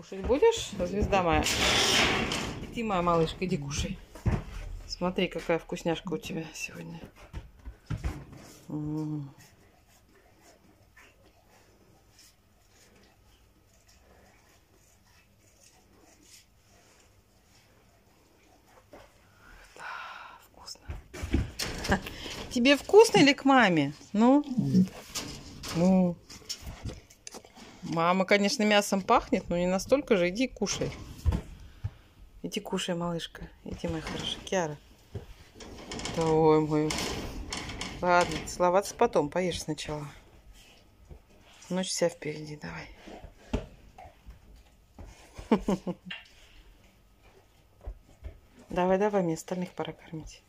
Кушать будешь, звезда моя? Иди, моя малышка, иди кушай. Смотри, какая вкусняшка у тебя сегодня. М -м. Да, вкусно. Тебе вкусно или к маме? Ну? Ну. Мама, конечно, мясом пахнет, но не настолько же. Иди кушай. Иди кушай, малышка. Иди, моя хорошая. Киара. Ой, мой. Ладно, целоваться потом. Поешь сначала. Ночь вся впереди. Давай. Давай, давай, мне остальных пора кормить.